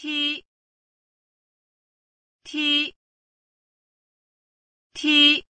t t T.